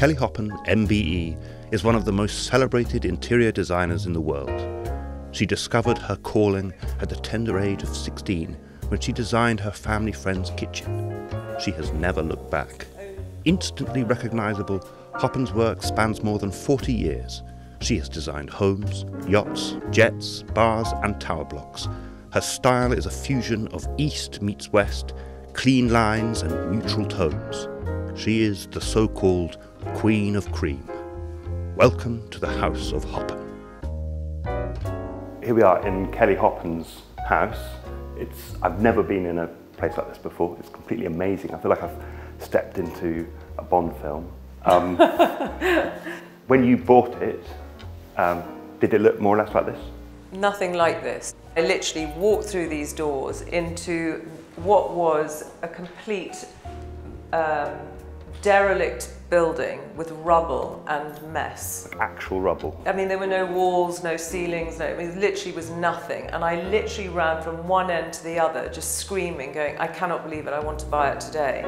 Kelly Hoppen, MBE, is one of the most celebrated interior designers in the world. She discovered her calling at the tender age of 16 when she designed her family friend's kitchen. She has never looked back. Instantly recognizable, Hoppen's work spans more than 40 years. She has designed homes, yachts, jets, bars, and tower blocks. Her style is a fusion of East meets West, clean lines, and neutral tones. She is the so called Queen of Cream. Welcome to the House of Hoppen. Here we are in Kelly Hoppen's house. It's, I've never been in a place like this before. It's completely amazing. I feel like I've stepped into a Bond film. Um, when you bought it, um, did it look more or less like this? Nothing like this. I literally walked through these doors into what was a complete um, derelict building with rubble and mess. Actual rubble. I mean, there were no walls, no ceilings, no, I mean, it literally was nothing. And I literally ran from one end to the other, just screaming, going, I cannot believe it, I want to buy it today.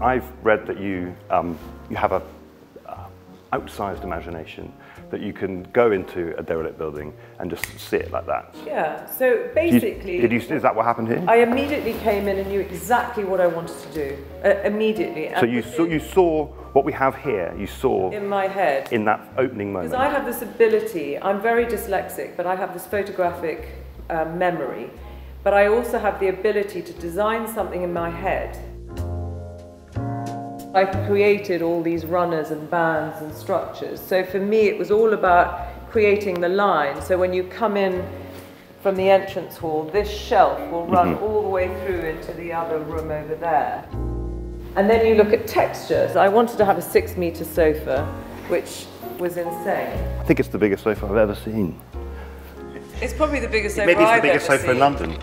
I've read that you, um, you have a uh, outsized imagination that you can go into a derelict building and just see it like that. Yeah, so basically... You, did you, is that what happened here? I immediately came in and knew exactly what I wanted to do, uh, immediately. So you saw, you saw what we have here, you saw... In my head. In that opening moment. Because I have this ability, I'm very dyslexic, but I have this photographic uh, memory. But I also have the ability to design something in my head I created all these runners and bands and structures. So for me, it was all about creating the line. So when you come in from the entrance hall, this shelf will run mm-hmm. all the way through into the other room over there. And then you look at textures. I wanted to have a six meter sofa, which was insane. I think it's the biggest sofa I've ever seen. It's probably the biggest sofa Maybe it's I've the biggest sofa seen. in London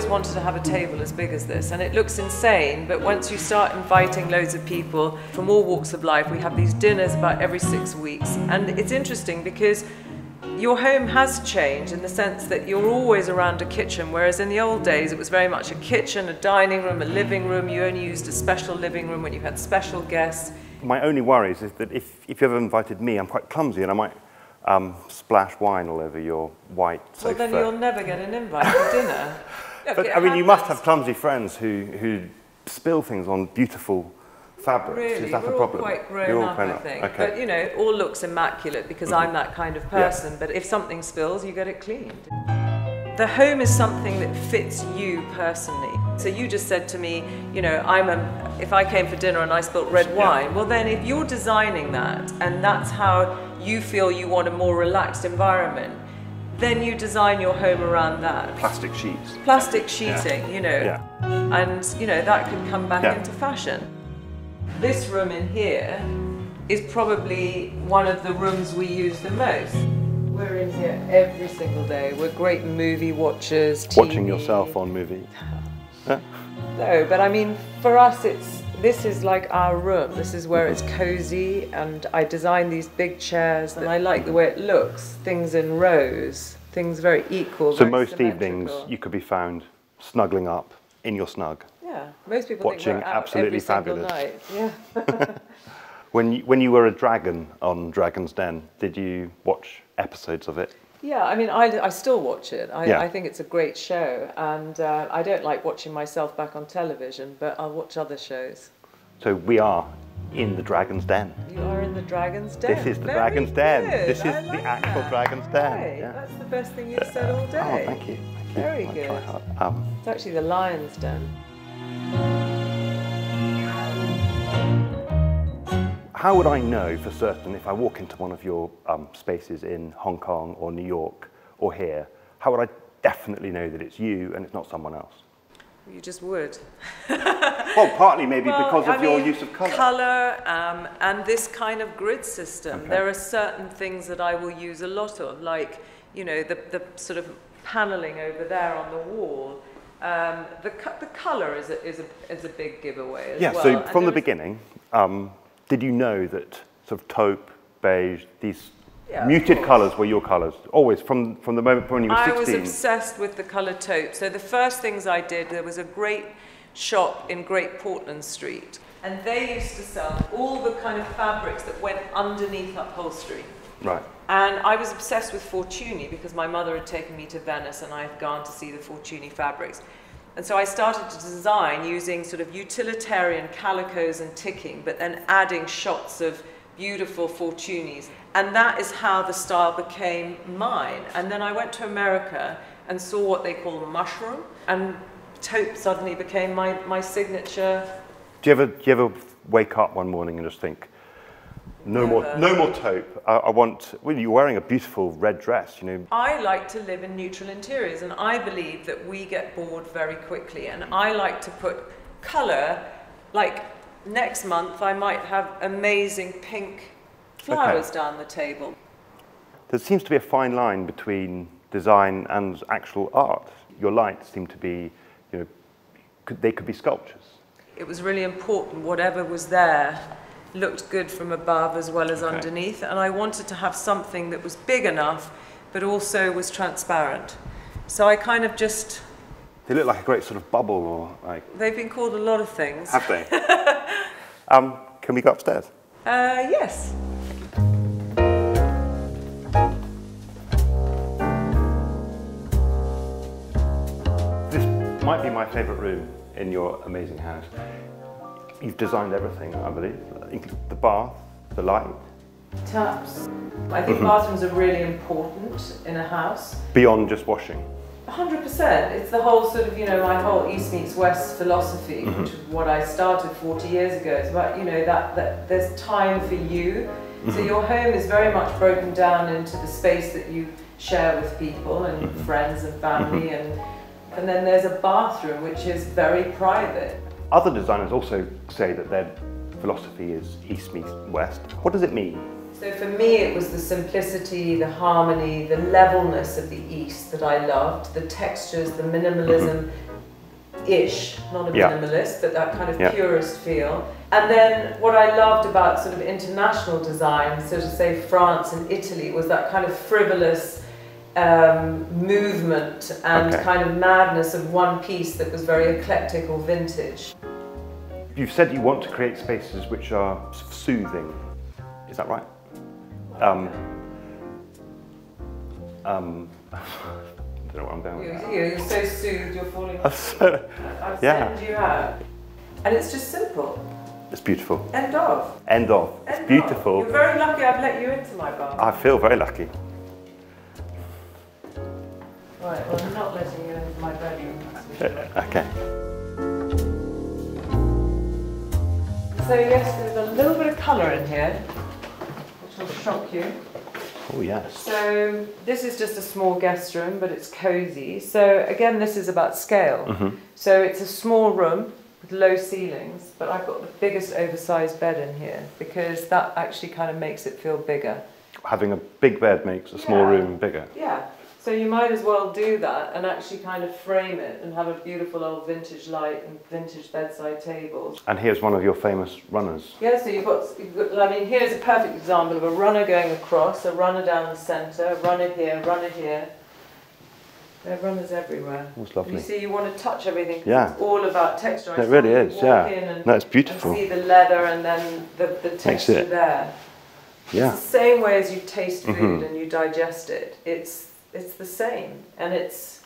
always wanted to have a table as big as this, and it looks insane, but once you start inviting loads of people from all walks of life, we have these dinners about every six weeks, and it's interesting because your home has changed in the sense that you're always around a kitchen, whereas in the old days it was very much a kitchen, a dining room, a living room. You only used a special living room when you had special guests. My only worry is that if, if you ever invited me, I'm quite clumsy and I might um, splash wine all over your white sofa. Well, then you'll never get an invite for dinner. but I mean, you must have clumsy friends who, who spill things on beautiful fabrics. Really, Is that we're a problem? all quite grown You're up, all I think. Okay. But you know, it all looks immaculate because mm -hmm. I'm that kind of person. But if something spills, you get it cleaned. The home is something that fits you personally. So you just said to me, you know, I'm a, if I came for dinner and I spilt red wine, yeah. well then if you're designing that and that's how you feel you want a more relaxed environment, then you design your home around that. Plastic sheets. Plastic sheeting, yeah. you know. Yeah. And, you know, that could come back yeah. into fashion. This room in here is probably one of the rooms we use the most. We're in here every single day. We're great movie watchers. TV. Watching yourself on movie. no, but I mean, for us, it's this is like our room. This is where it's cozy, and I design these big chairs, and I like the way it looks. Things in rows, things very equal. So very most evenings you could be found snuggling up in your snug. Yeah, most people watching think absolutely fabulous. Night. Yeah. when you, when you were a dragon on Dragon's Den, did you watch episodes of it? Yeah, I mean, I, I still watch it. I, yeah. I think it's a great show, and uh, I don't like watching myself back on television, but I'll watch other shows. So we are in the Dragon's Den. You are in the Dragon's Den. This is the Very Dragon's good. Den. This is I the actual that. Dragon's Den. Right. Yeah. That's the best thing you've said all day. Oh, thank you. Thank. Very I'll good. Um, it's actually the Lion's Den. How would I know for certain if I walk into one of your um, spaces in Hong Kong or New York or here, how would I definitely know that it's you and it's not someone else? You just would. well, partly maybe well, because of I your mean, use of colour. Colour um, and this kind of grid system. Okay. There are certain things that I will use a lot of, like, you know, the, the sort of panelling over there on the wall. Um, the, the colour is a, is, a, is a big giveaway as yeah, well. so from the beginning, um, did you know that sort of taupe, beige, these yeah, muted colours were your colours? Always, from, from the moment when you were 16? I was obsessed with the colour taupe. So the first things I did, there was a great shop in Great Portland Street. And they used to sell all the kind of fabrics that went underneath upholstery. Right. And I was obsessed with Fortuny because my mother had taken me to Venice and I had gone to see the Fortuny fabrics. And so I started to design using sort of utilitarian calicos and ticking, but then adding shots of beautiful Fortunys. And that is how the style became mine. And then I went to America and saw what they call mushroom, and taupe suddenly became my, my signature. Do you ever do you ever wake up one morning and just think, no more Never. no more taupe. I, I want. Well, you're wearing a beautiful red dress. You know. I like to live in neutral interiors, and I believe that we get bored very quickly. And I like to put colour, like next month, I might have amazing pink flowers down the table. There seems to be a fine line between design and actual art. Your lights seem to be, you know, could, they could be sculptures. It was really important, whatever was there looked good from above as well as Okay. underneath. And I wanted to have something that was big enough, but also was transparent. So I kind of just, They look like a great sort of bubble, or like. they've been called a lot of things. Have they? um, can we go upstairs? Uh, yes. This might be my favourite room in your amazing house. You've designed everything, I believe, the bath, the light, Taps. I think mm-hmm. bathrooms are really important in a house. beyond just washing. 100%. It's the whole sort of, you know, my whole East meets West philosophy, mm-hmm. which is what I started 40 years ago. It's about, you know, that, that there's time for you. So mm-hmm. your home is very much broken down into the space that you share with people and friends and family and and then there's a bathroom which is very private. Other designers also say that their philosophy is East meets West. What does it mean? So for me, it was the simplicity, the harmony, the levelness of the East that I loved, the textures, the minimalism ish, not a Yeah. minimalist, but that kind of Yeah. purist feel. And then what I loved about sort of international design, so to say France and Italy, was that kind of frivolous um, movement and Okay. kind of madness of one piece that was very eclectic or vintage. You've said you want to create spaces which are soothing. Is that right? Um, um, I don't know what I'm going with You're, you're so soothed, you're falling That's- I've Yeah. send you out. And it's just simple. it's beautiful. End of. End of. It's End of. beautiful. You're very lucky I've let you into my bar. I feel very lucky. Right, well, I'm not letting you into my bedroom. Okay. So yes, there's a little bit of colour in here, which will shock you. Oh yes. So this is just a small guest room, but it's cosy. So again, this is about scale. Mhm. So it's a small room with low ceilings, but I've got the biggest oversized bed in here because that actually kind of makes it feel bigger. Having a big bed makes a small Yeah. room bigger. Yeah. So you might as well do that and actually kind of frame it and have a beautiful old vintage light and vintage bedside tables. And here's one of your famous runners. Yeah, so you've got, you've got, I mean, here's a perfect example of a runner going across, a runner down the centre, a runner here, a runner here. There are runners everywhere. And lovely. you see, you want to touch everything. Yeah. It's all about texture. It really is, yeah. and, No, it's beautiful. see the leather and then the, the texture it- there. Yeah. It's the same way as you taste food Mhm. and you digest it. It's it's the same, and it's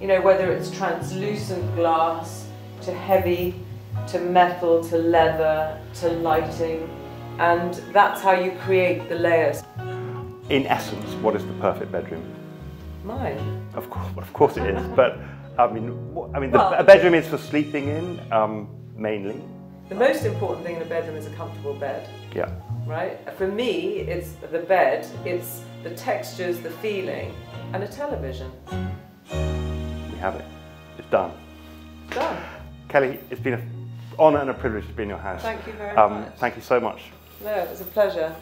you know whether it's translucent glass to heavy, to metal, to leather, to lighting, and that's how you create the layers. In essence, what is the perfect bedroom? Mine. Of course, of course it is. But I mean, what, I mean, the, Well- a bedroom is for sleeping in um, mainly. The most important thing in a bedroom is a comfortable bed. Yeah. right? For me, it's the bed, it's the textures, the feeling, and a television. We have it. It's done. Done. Kelly, it's been an honour and a privilege to be in your house. Thank you very Um, much. thank you so much. No, it was a pleasure.